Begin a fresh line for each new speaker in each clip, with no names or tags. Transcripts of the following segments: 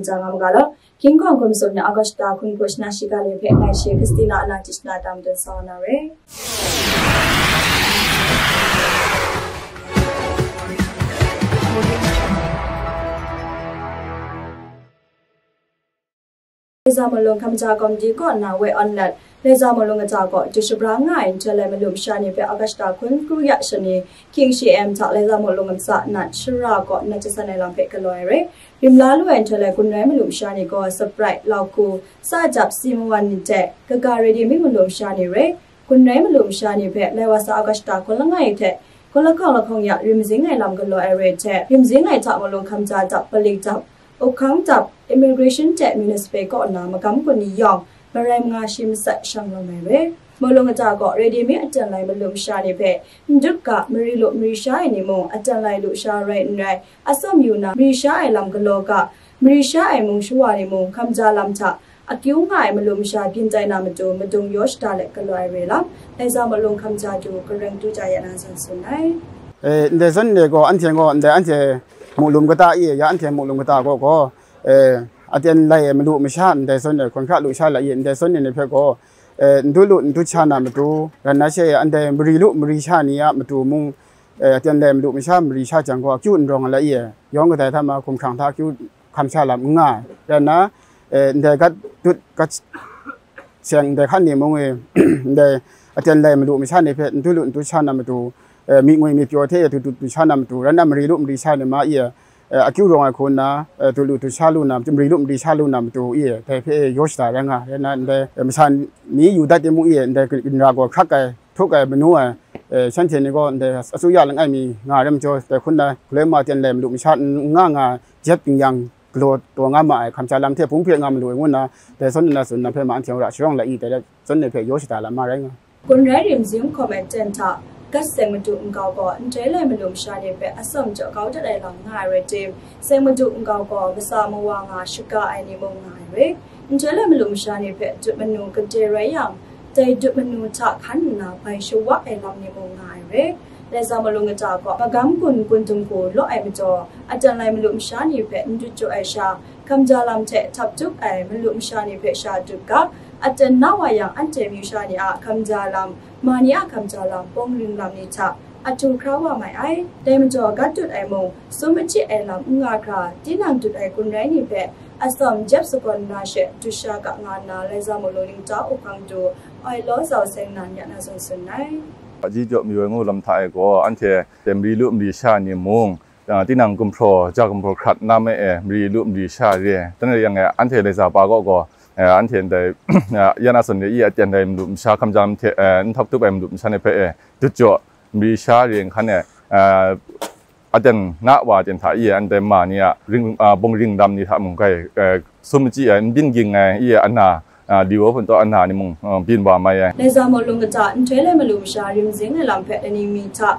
လုံးဝမချင်ချန်ရောင်းငယ်ပြောကောင်ကြငါမကလားကင်းကွန်ကွန်ဆိုနအာဂတ်တာခွန်ကိုရှနာရှိကလေးဖဲနိုင်ရှိခစတီနာအနာတစ်နာတမ် လေဇာမလုံငကြောက်ကောတူရှဘရာငိုင်ဂျလမလုံရှာနေပြအဂတ်တာခွင်ကရူရရှနေကင်းရှီအမ်ဂျလေဇာမလုံငစနတ်ရှရာကောနတ်စနေလမ်ဖေကလောရဲပြမလာလူအန်ဂျလကွန်ရဲမလုံရှာနေကောဆပရိုက်လောက်ကိုစဂျပ်စီမဝန်တဲ့ကကရေဒီမိမလုံရှာနေရဲကွန်ရဲမလုံရှာနေဖက်လေဝါစာအဂတ်တာကိုလငိုင်တဲ့ကိုလကောက်လခုံရရင်စင်းငိုင်လမ်ကလောအရဲတဲ့ရင်စင်းငိုင်ဂျမလုံခမ်ဂျာဂျပလိဂျပ်အခန်းဂျပ် immigration တဲ့ municipal ကောနာမကမ်ကွန်နီယောင် မရမ်ငါရှိမဆက်ရှောင်းလုံးမယ်ပဲမလုံးကကြတော့ရေဒီမီအတန်လိုက်မလို့ရှာနေဖက်ညုတ်ကမရီလို့မရီရှာရဲ့နေမုံအတန်လိုက်လို့ရှာရိုက်နိုင်အစမြူနာမရီရှာရဲ့လမ်ကလောကမရီရှာရဲ့မုံရှူဝါနေမုံခမ်ဂျာလမ်ချအကျုံးငါအမလို့မရှာပြင်ကြိုင်နာမတုံမတုံယောရှတာလက်ကလွိုင်ရလားအဲစားမလုံးခမ်ဂျာကျိုကရင်တူကြရနာဆန်စနိုင်
အဲဒါစန်လေကိုအန်တီကိုအန်တီအန်တီမုံလုံးကတာအေးရအန်တီမုံလုံးကတာကိုကိုအဲ าอันเทมุลุมกตาโกโกเออအတန်လိုက်မလို့မရှာတဲ့ဆွနဲ့ခွန်ခလူရှာလိုက်ရင်တဲ့ဆွနဲ့ဖက်ကိုအဲဒုလို့ဒုချာနာမတူရနာရှေအန်တဲ့မရီလို့မရီရှာနီယမတူမုံအဲအတန်လည်းမလို့မရှာမရီရှာချန်ကိုကျုံရောငလည်းရေယောင်းကတဲ့သမာခုံခံထားကျုခမ်ရှာလာငါရနာအဲတဲ့ကဒုကเสียงแต่ขั้นนี้มงเอแต่อาจารย์เลยมาดูไม่ใช่ในเพจดูลุดูชานามาดูเออมีงวยมีเปียวเทดูดูชานามาดูแล้วนำมารีลุมรีชาเนี่ยมาเอีย အကျူရောခုနာတူလူတူချလူနာမရီလူမဒီချလူနာမတူအေးတဲ့ဖေယောရှတာရငါရနာတဲ့မဆန်နီယူတတ်တဲ့မှုအေးတဲ့ကင်ရာကိုခက်ကဲထုတ်ကဲမနိုးအဲစန်ချင်နေကိုတဲ့အဆူရလငအိုင်မီငါရမကျော်တဲ့ခုနာကလေမာတန်လေမလူမချငါငါဂျက်ပင်ယံกลัวตัวงามาคำจาลำเทพุ่งเพียงงามรวยงุนนะแต่สนนะสนนะเพื่อมาอันเทียงระช่องละอีแต่สนในเพื่อโยชตาละมาไรง
คนไร้ริมซิมคอมเมนต์เจนท าကစင်မတူငောက်ကောအန်တဲလဲမလုံရှာနေပဲအစုံကြောက်ကောက်တဲ့လောင်ငါရတဲ့စင်မတူငောက်ကောကစားမဝါငါရှုကအိုင်နေမုံငါရအန်တဲလဲမလုံရှာနေပဲဒုမနုကတဲ့ရယံတေဒုမနုချခန္နာပိုင်ရှုဝဲလောင်နေမုံငါရလဲစားမလုံငတာကောပကမ်ကွန်ကွန်တုံကိုလော့အိုင်မကျော်အတန်လိုက်မလုံရှာနေပဲအန်ဒုချိုအရှာကမ်ဂျာလမ်တဲ့တပ်တုအိုင်မလုံရှာနေပဲရှာတုကအတန်နာဝယံအန်တေမြူရှာနေအခမ်ဂျာလမ် မာနီယာခမ်ဂျာလမ်ပုံရင်လမ်နေချအတူခရဝမိုင်အိုင်တေမကျော်ကတ်တုအိုင်မုံစုမချစ်အဲလမ်ငါခရာတင်းနမ်တုအိုင်ကွန်ရိုင်းနိပဲအစမ်ဂျက်စကွန်နာရှေတူရှာကငါနာလဲဇာမလိုလင်းတာဥပန်တူအိုင်လောဆောက်စင်နန်ရနာဆွန်ဆွန်နိုင်
အကြီးကျော်မျိုးငိုလမ်ထိုင်ကိုအန်တေတေမရီလူမရီရှာနေမုံที่นังกุมโปรจากกุมโปรขัดน้ำไม่เอมีลุมีชาเรียตั้งแต่ยังไงอันเทเลยซาปาก็ก็ อันเทียนได้ยานาสนเนี่ยอีเทียนได้มุมชาคำจำเทเอ่อทับตุบเอ็มมุมชาในเพเอจุดจ่อมีชาเรียงคันเนี่ยเอ่ออาจารย์ณว่าอาจารย์ถ่ายอันเดมาเนี่ยริงอ่าบงริงดำนี่ทำมึงไงเอ่อสมจีอันบินยิงไงอีอันน่ะอ่าดีว่าคนตัวอันน่ะนี่มึงบินว่าไม่ไง
ในซามอลงกระจาอันเทเลมาลุมชาริมซิงในลำเพอันนี้มีทะ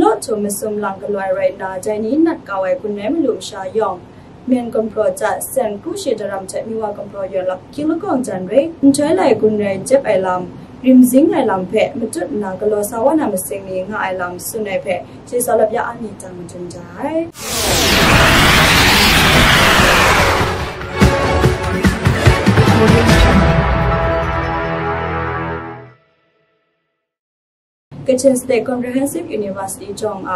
လော့ချုံမစုံလန်ကလွယ်ရိုင်နာဂျိုင်နီနတ်ကဝဲကုနေမလူရှာယောင် မြန်ကွန်ပရိုဂျက်ဆန်ကုရှိဒရမ်ချက်မီဝါကွန်ပရိုယောလပ်ကီလကောင်ဂျန်ရေအန်ချဲလိုက်ကုနေဂျက်အိုင်လမ်ริมซิงไอลำเพะมจุดนากลอสาวานามสิงนี้งาไอลำสุนัยเพะเจสลับยาอันนี้จังมจุนใจကချင်စတေကွန်ပရီဟန်ဆီဗ်ယူနီဗာစီတီကျောင်းအ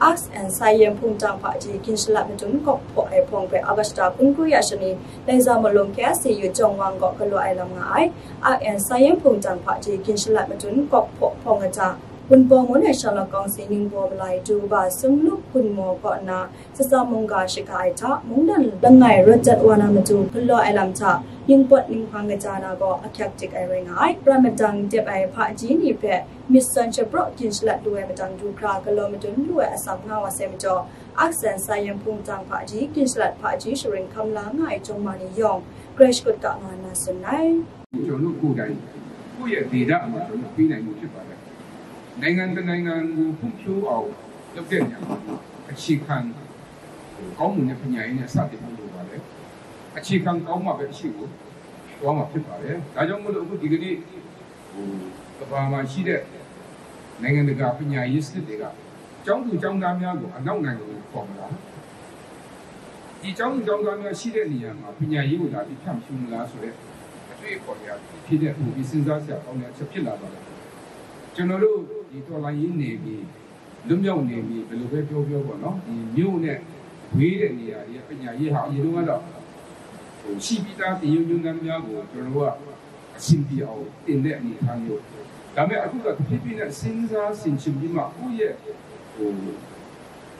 arts and science phung tang pha ji kin sla me tum ko pho ai phong pe agasta kun ku ya shani lai za ma lom kya se yu chong wang ko klo ai lam nga ai arts and science phung tang pha ji kin sla me tum ko pho phong ga cha คุณปองวันไหนฉลองกองเสียงบัวบลายดูบาซึ่งลูกคุณหมอก่อนนะจะสามงกาชิกายทะมุงดันดังไงรถจัดวานามาจูพลอไอลำชะ ยิงปดนิงพังกจานาก็อักยักจิกไอเรงไยประมาจังเจ็บไอพระจีนี่เพื่อมิสันเชโปรกินฉลัดด้วยประจังดูครากลมจนด้วยอสัมนาวเซมจออักเซนไซยังพุงจังพระจีกินฉลัดพระจีสริงคำล้างไงจงมานิยองเกรชกุตกะงานนาสนไน
จนลูกกูได้ผู้ใหญ่ดีละมาจนพี่ไหนมูชิบะเในงานเป็นในงานกูพุ่ชูเอายกเด่นอย่างชีคันก้อมูลเนี่ยพญายเนี่ยทราบติดมือ အခြေခံကောင်းမှပဲရှိကိုသွားမှာဖြစ်ပါတယ်ဒါကြောင့်မို့လို့အခုဒီကနေ့ဟိုကဘာမှာရှိတဲ့နိုင်ငံတကာပညာရေးစနစ်တွေကကျောင်းသူကျောင်းသားများကိုအနောက်နိုင်ငံကိုပေါ်မလာဒီကျောင်းသူကျောင်းသားများရှိတဲ့နေရာမှာပညာရေးကိုလာပြီးဖြန့်ဖြူးမလားဆိုတော့အတွေ့အကြုံရဖြစ်တဲ့ဟိုဒီစဉ်းစားစရာကောင်းတဲ့အချက်ဖြစ်လာပါလားကျွန်တော်တို့ဒီတော်လိုင်းရင်းနေပြီးလွတ်မြောက်နေပြီးဘယ်လိုပဲပြောပြောပေါ့နော်ဒီမြို့နဲ့ဝေးတဲ့နေရာကြီးပညာရေးဟာအရင်ကတော့ ဟိုရှိပြီးသားတင်ယုံညွန်းတန်းများကိုကျွန်တော်တို့ကအဆင်ပြေအောင်တင်တဲ့အနေအထားမျိုးဒါပေမဲ့အခုကဖြစ်ဖြစ်နဲ့စဉ်းစားဆင်ခြင်ပြီးမှကိုယ့်ရဲ့ဟို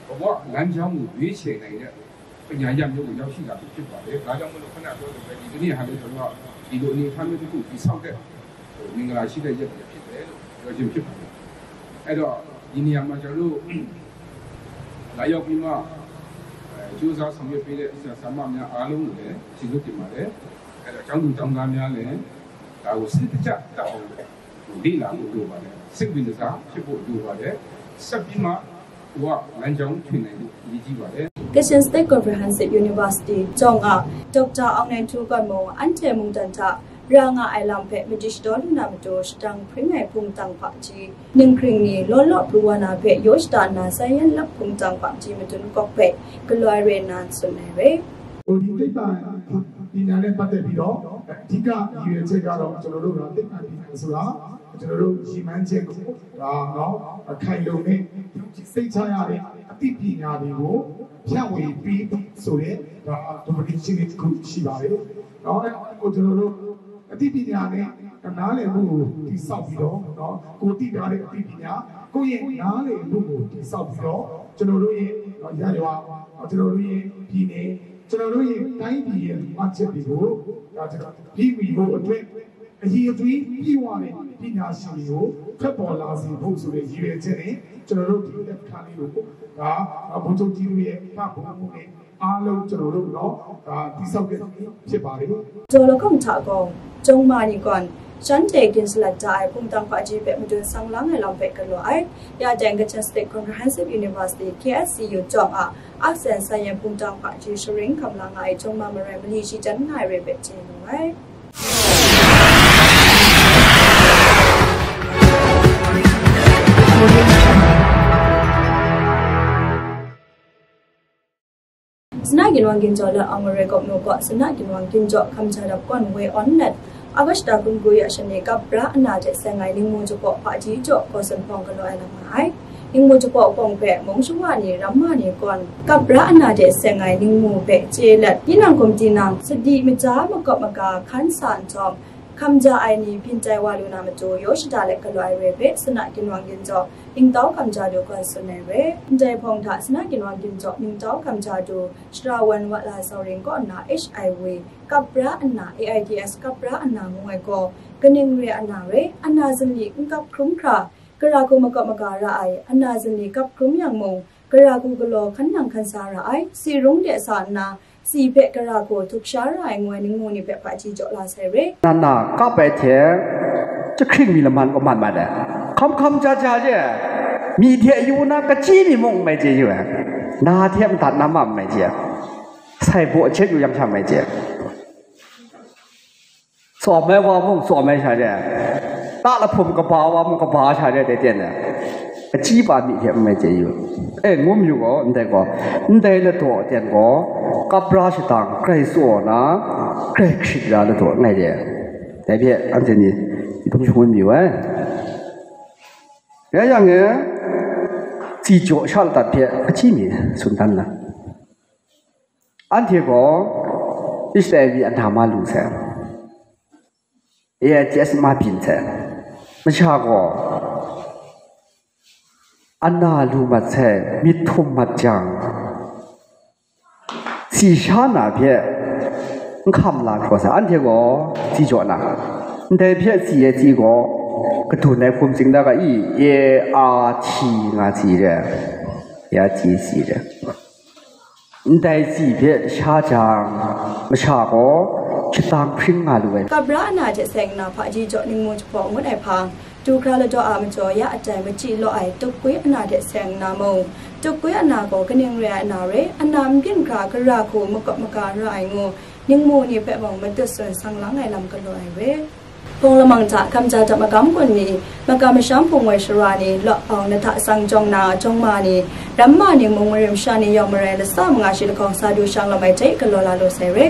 ဘဝလမ်းကြောင်းကိုရွေးချယ်နိုင်တဲ့ပညာရမျိုးကိုရောက်ရှိလာပြီဖြစ်ပါတယ်။ဒါကြောင့်မလို့ခဏပြောလို့ပဲဒီကနေ့ဟာလည်းကျွန်တော်ကဒီလိုအနေအထားမျိုးတစ်ခုပြီးဆောက်တဲ့ဟိုမင်္ဂလာရှိတဲ့ရက်တွေဖြစ်တယ်လို့ပြောချင်ဖြစ်ပါတယ်။အဲ့တော့ဒီနေရာမှာကျွန်တော်တို့လာရောက်ပြီးမှအဲ ကြိုးစားဆောင်ရွက်ပေးတဲ့ဆရာဆရာမများအားလုံးကိုလည်းကျေးဇူးတင်ပါတယ်။အဲ့တော့ကျောင်းသူကျောင်းသားများလည်းဒါကိုစိတ်တကြတောက်အောင်လေ့လာဖို့လိုပါတယ်။စိတ်ဝင်စားဖြစ်ဖို့လိုပါတယ်။ဆက်ပြီးမှဟိုကလမ်းကြောင်းထွင်နိုင်ဖို့အရေးကြီးပါတယ်
Kitchen State Comprehensive University ကျောင်းကဒေါက်တာအောင်နိုင်ထူကမောအန်တေမုန်တန်တာ ရာငါအိုင်လမ်ဖက်မဂျစ်ဒေါ်လူနာမတိုစတန်ဖရင်ငယ်ဖုန်တန်ပါချီနင်းခရင်နီလောလောပရဝနာဖက်ယောစတာနာဆိုင်ယန်လက်ဖုန်တန်ပါချီမတွန်ကော့ဖက်ကလွိုင်ရနန်ဆွနေရယ်
ဟိုဒီတိတ်တာပညာနဲ့ပတ်သက်ပြီးတော့အဓိကရည်ရွယ်ချက်ကတော့ကျွန်တော်တို့ကတိတ်တာပညာဆိုတာကျွန်တော်တို့ရည်မှန်းချက်ကိုဒါတော့အခိုင်လုံနဲ့စိတ်ချရတဲ့အသိပညာတွေကိုဖြန့်ဝေပြီးဆိုရဲဒါ domination ကိုရှိပါတယ်။နော်အဲ့ကိုကျွန်တော်တို့ အသိပညာနဲ့နားလည်မှုကိုတိဆောက်ပြီးတော့နော်ကိုတိထားတဲ့အသိပညာကိုယ့်ရဲ့နားလည်မှုကိုတိဆောက်ပြီးတော့ကျွန်တော်တို့ရဲ့ရရွာကျွန်တော်တို့ရဲ့ပြည်နယ်ကျွန်တော်တို့ရဲ့တိုင်းပြည်ရဲ့မှတ်ချက်တွေကိုဒါကျွန်တော်ပြီးပြီးဖို့အတွက်အရေးအသွေးပြီးွားတဲ့ပညာရှင်တွေကိုဖက်ပေါ်လာစေဖို့ဆိုတဲ့ရည်ရွယ်ချက်နဲ့ကျွန်တော်တို့ဒီလက်ခံလေးကိုဒါဘုံချုပ်ကြီးတို့ရဲ့ဖတ်ဖို့မှုနဲ့ အားလုံးကျွန်တော်တို့တော့ဒါတိဆောက်ခဲ့ဖြစ်ပါတယ်
ကျော်လကုံချာကောင်ကျုံမာနီကွန်ရှန်တေကင်စလတ်ကြိုင်ဖုန်တန်ပါကြီးပဲမတွန်ဆောင်လာငယ်လောက်ပဲကလောအိုင်ရာတန်ကချန်စတေ Comprehensive University KSCU ကျောင်းအအခဆန်ဆိုင်ယဖုန်တန်ပါကြီးရှရင်ကမလာငိုင်ကျုံမာမရမလီရှိတန်ငိုင်ရပဲချင်းလို့ ပဲစနိုက်ကင်ဝန်ကင်ကျော်လာအမရေကောနိုကစနိုက်ကင်ဝန်ကင်ကျော်ခမ်ချာရပ်ကွန်ဝေအွန်နက်အဂတ်တာကွန်ကိုရရှနေကပရာအနာတဲ့ဆန်ငိုင်လင်းမွန်ချောပါကြီးကျော်ကောစန်ဖောင်ကလောအလမိုင်လင်းမွန် ခမ်ဂျာအိုင်နီဖင်တိုင်ဝါလူနာမတိုယောရှိတာလက်ကလွိုင်ရဲပဲစနကင်ဝါကင်ကြောတင်တောခမ်ဂျာဒိုကန်ဆွနေရဲတိုင်ဖုန်သာစနကင်ဝါကင်ကြောတင်တောခမ်ဂျာဒိုစရာဝန်ဝလာဆောရင်ကောနာ HIV ကပရာအနာ AIDS ကပရာအနာငွေကောကနင်းရဲအနာရဲအနာစမီကပ်ခုံခရာကရာကုမကမကာရာအိုင်အနာစမီကပ်ခုံယံမုံကရာကုကလောခန္နံခန်စာရာအိုင်စီရုံးတဲ့အစာနာ อย่างมงกรากุกโลขันนังขันสาระไอสีรุงเดสานาစီဘက်ကရာကိုထုတ်ရှားရိုင်ငွေနင်းငုံနေဘက်ပါချီကြော်လာဆဲရဲ
นั่นน่ะก็ไปเถอะจะครึ่งมีละมันก็มันมาได้คำคำจ้าจ้าเจ้มีเทียอยู่นะก็จี้มีมงไม่เจีอยู่อ่ะนาเทียมตัดน้ำมันไม่เจียใส่บัวเช็ดอยู่ยังทำไม่เจียสอบไม่ว่ามึงสอบไม่ใช่เจ้ตาละผมก็บ้าว่ามึงก็บ้าใช่เจ้เด็ดเนี่ยจี้บามีเทียมไม่เจีอยู่เอ้งุมอยู่ก็อันใดก็อันใดละตัวเตียนก็ ကပရာရှိတံခရိစောနာခရိခိလာလို့နိုင်တယ်။ဒါပြည့်အန်တနီဒီပုံချုံမြွယ်။ရရငယ်စီကြောရှာတတ်ပြည့်အချိမီစွန်တန်လား။အန်တီကောဣစ္စရီအထာမလူဆန်။အေဂျက်စမပင်ဆန်။မချာကောအနာလူမဆဲမိထုမတ်ကြံ စီရှာနာဖြက်ခမ်လာခေါ်စားအန်တေကိုစီကြောနာတဲ့ဖြက်စီရဲ့စီကိုကတူနေဖုန်စင်ဒါကဤအေအာချီငါစီတဲ့ရာကြီးစီတဲ့တဲ့စီဖြက်ရှားချာမရှာကိုချတန်ဖင်းငါလူပဲ
တူကရလတော့အာမကျော်ရအတိုင်မကြည့်လော့အိုင်တုတ်ကွေးအနာတဲ့ဆန်နာမုံတုတ်ကွေးအနာကိုကနေရအနာရဲအနာမြင့်ခါကရခုမကမကရိုင်ငိုနင်းမိုနေပဲမောင်မတက်ဆွန်ဆန်းလာငိုင်လမ်ကလောအိုင်ဝဲပုံလမန်တာကမ်ကြတာမကမ်ကွန်နီမကမရှမ်ပုံဝဲရှရာနီလော့အောင်နထဆန်းကြောင့်နာကြောင့်မာနီရမ္မာနေမုံဝရမ်ရှာနေရောက်မရဲလဆမငါရှိလကောင်စာဒူရှန်လမိုက်တဲ့ကလောလာလိုဆယ်ရဲ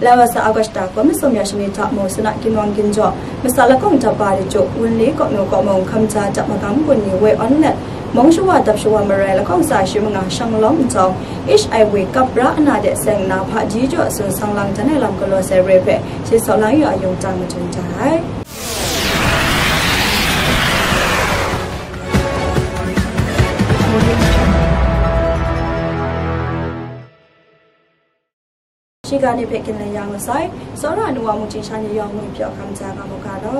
lawasa agasta ko mi somya shmi ta mo sina kinong ginjo misala kong ta pare jo unle ko no ko mong khamcha ta makam kun ni we onnet mong shuwa tap shuwa mare la kong sa shi mga shanglom jong ish i wake up ra na de seng na pha ji jo sun sang lang ta ne lam ko lo se re phe shi so lang ya yong ta ma chung ta hai 我。 ရှိကနေဖက်ကနေရောင်းဆိုင်စောရနူဝမှုချင်းရှာနေရောင်းမှုပြောကံကြပါမကတော့